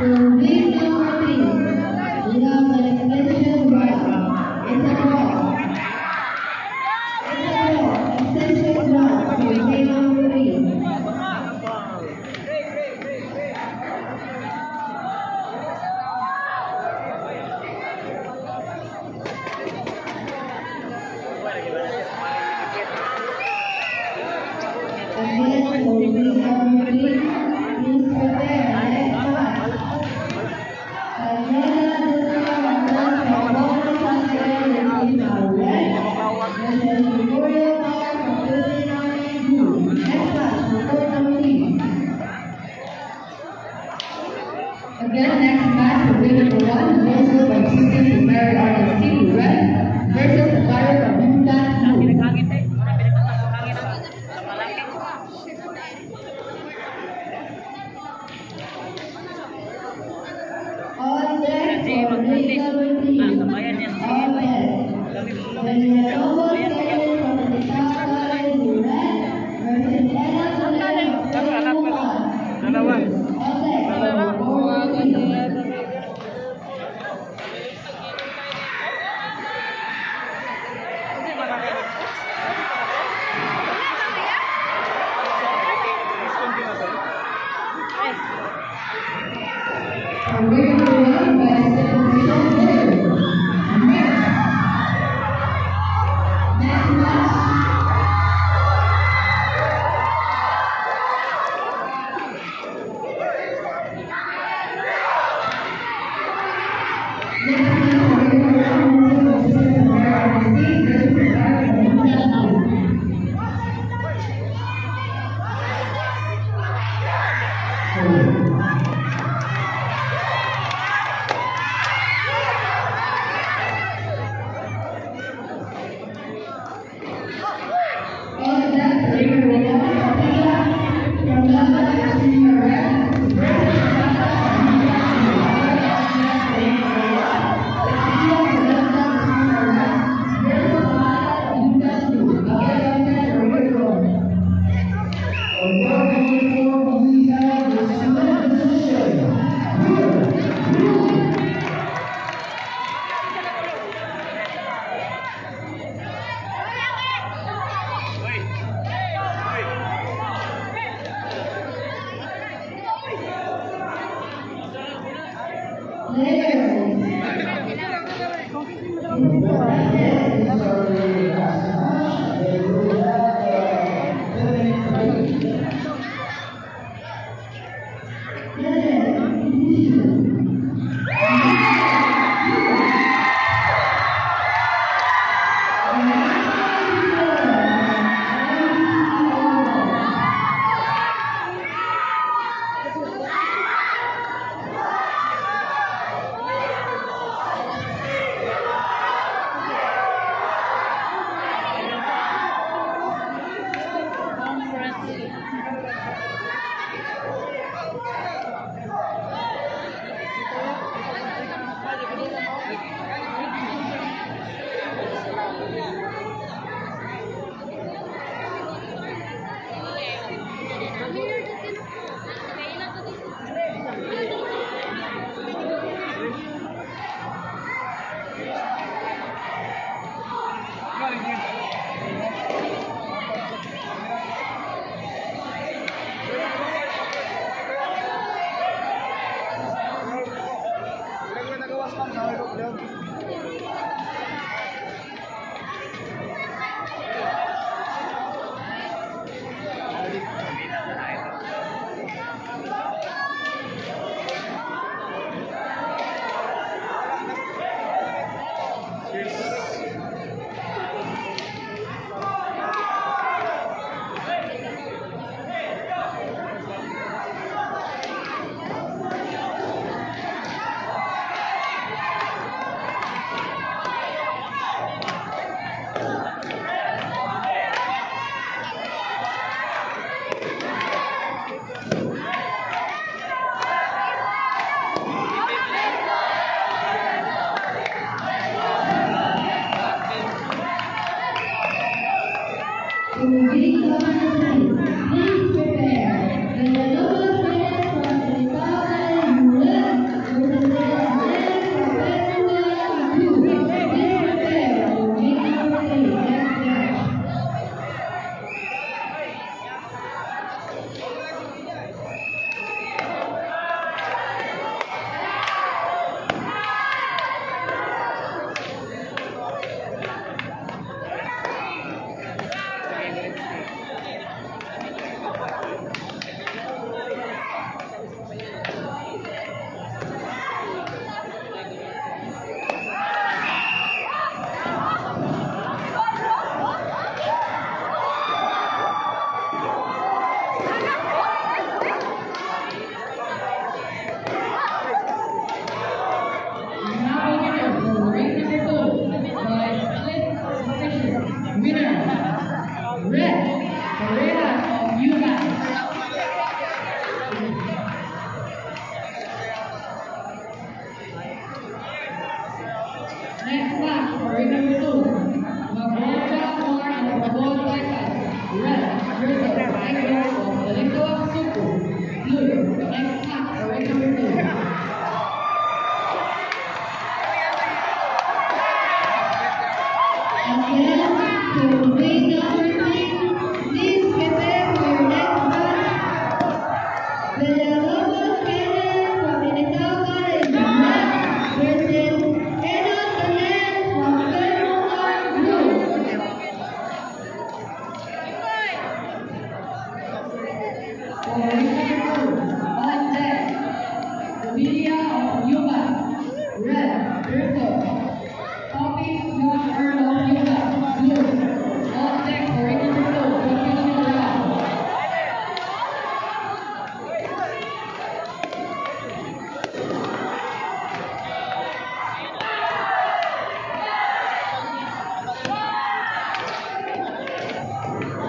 For lead number three, When Lenovo Stadium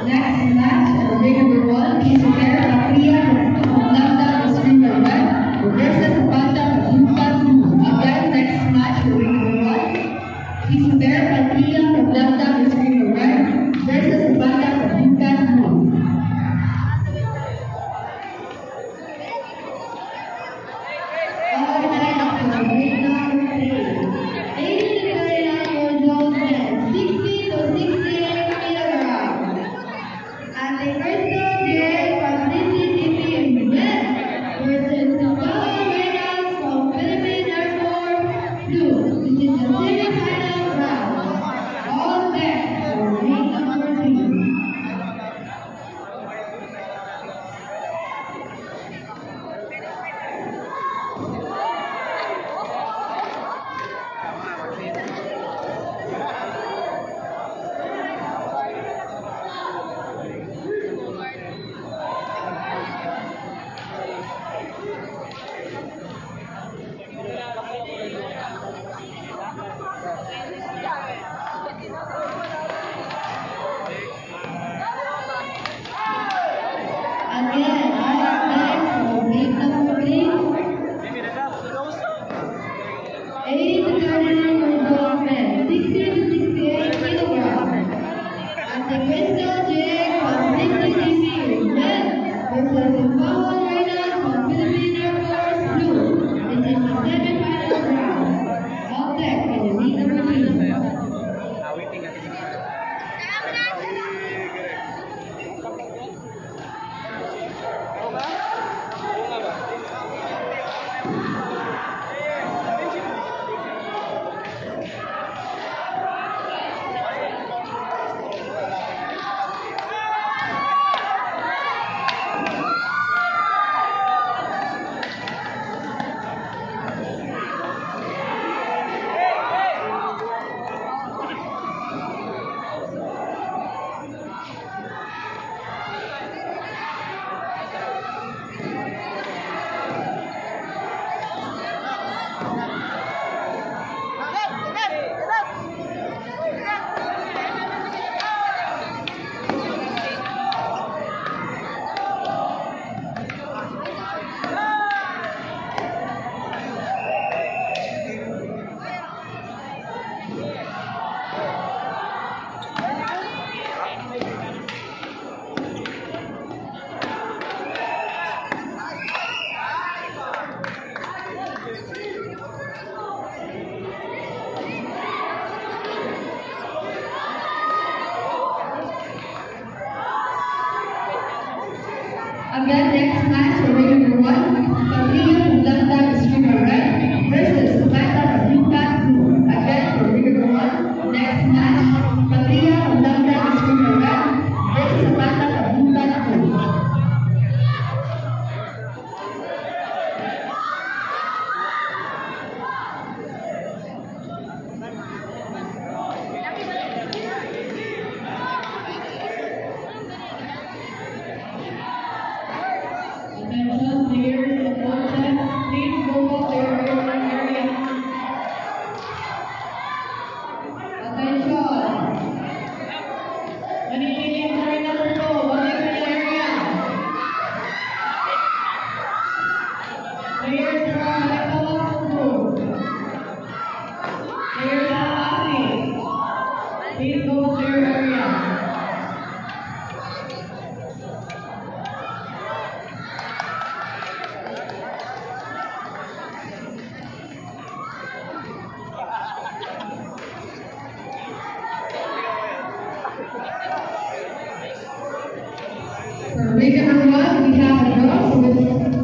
Next match, ring number one, Again, next match, we're going to one, For Rebecca Herba, we have a girl with